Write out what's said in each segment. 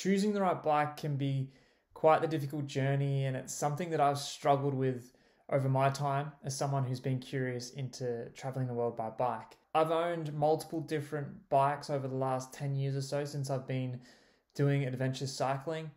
choosing the right bike can be quite the difficult journey, and it's something that I've struggled with over my time as someone who's been curious into traveling the world by bike. I've owned multiple different bikes over the last 10 years or so since I've been doing adventure cycling,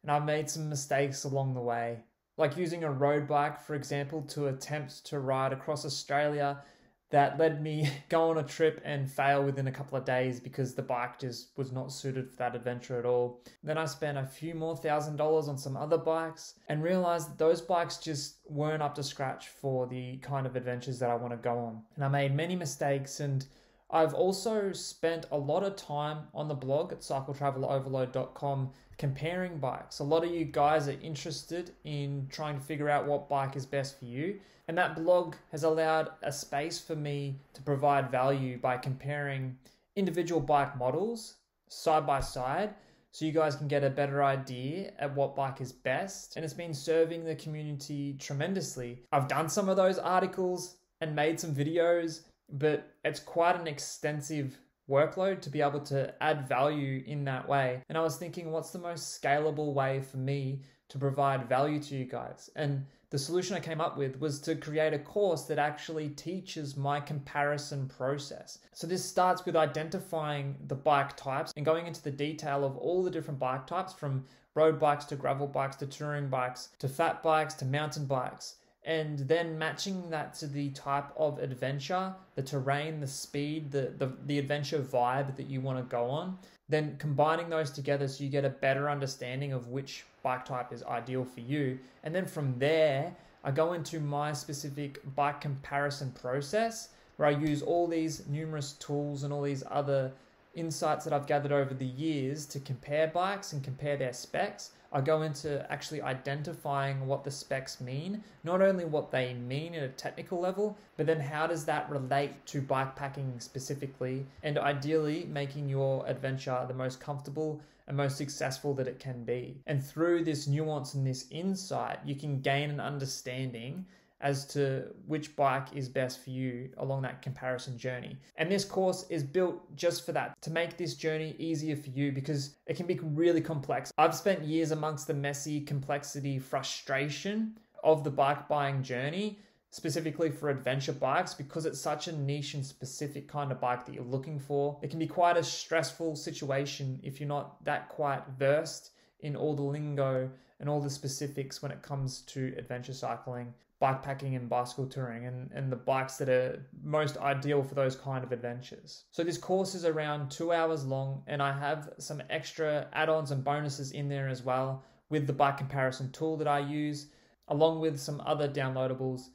and I've made some mistakes along the way. Like using a road bike, for example, to attempt to ride across Australia that led me go on a trip and fail within a couple of days because the bike just was not suited for that adventure at all. Then I spent a few more thousand dollars on some other bikes and realized that those bikes just weren't up to scratch for the kind of adventures that I want to go on. And I made many mistakes and I've also spent a lot of time on the blog at cycletraveloverload.com comparing bikes. A lot of you guys are interested in trying to figure out what bike is best for you. And that blog has allowed a space for me to provide value by comparing individual bike models side by side so you guys can get a better idea at what bike is best. And it's been serving the community tremendously. I've done some of those articles and made some videos but it's quite an extensive workload to be able to add value in that way. And I was thinking, what's the most scalable way for me to provide value to you guys? And the solution I came up with was to create a course that actually teaches my comparison process. So this starts with identifying the bike types and going into the detail of all the different bike types from road bikes to gravel bikes to touring bikes to fat bikes to mountain bikes and then matching that to the type of adventure, the terrain, the speed, the, the, the adventure vibe that you want to go on, then combining those together so you get a better understanding of which bike type is ideal for you. And then from there, I go into my specific bike comparison process where I use all these numerous tools and all these other insights that I've gathered over the years to compare bikes and compare their specs I go into actually identifying what the specs mean, not only what they mean at a technical level, but then how does that relate to bikepacking specifically, and ideally making your adventure the most comfortable and most successful that it can be. And through this nuance and this insight, you can gain an understanding as to which bike is best for you along that comparison journey. And this course is built just for that, to make this journey easier for you because it can be really complex. I've spent years amongst the messy complexity, frustration of the bike buying journey, specifically for adventure bikes, because it's such a niche and specific kind of bike that you're looking for. It can be quite a stressful situation if you're not that quite versed in all the lingo and all the specifics when it comes to adventure cycling bikepacking and bicycle touring and, and the bikes that are most ideal for those kind of adventures. So this course is around two hours long and I have some extra add-ons and bonuses in there as well with the bike comparison tool that I use, along with some other downloadables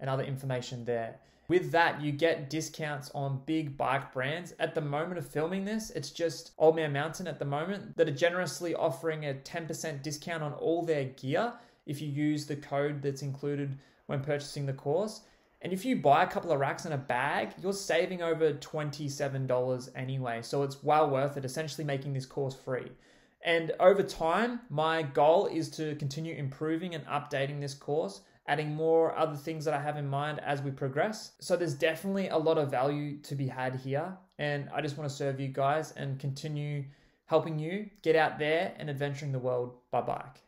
and other information there. With that, you get discounts on big bike brands. At the moment of filming this, it's just Old Man Mountain at the moment that are generously offering a 10% discount on all their gear if you use the code that's included when purchasing the course. And if you buy a couple of racks and a bag, you're saving over $27 anyway. So it's well worth it, essentially making this course free. And over time, my goal is to continue improving and updating this course, adding more other things that I have in mind as we progress. So there's definitely a lot of value to be had here. And I just want to serve you guys and continue helping you get out there and adventuring the world by bike.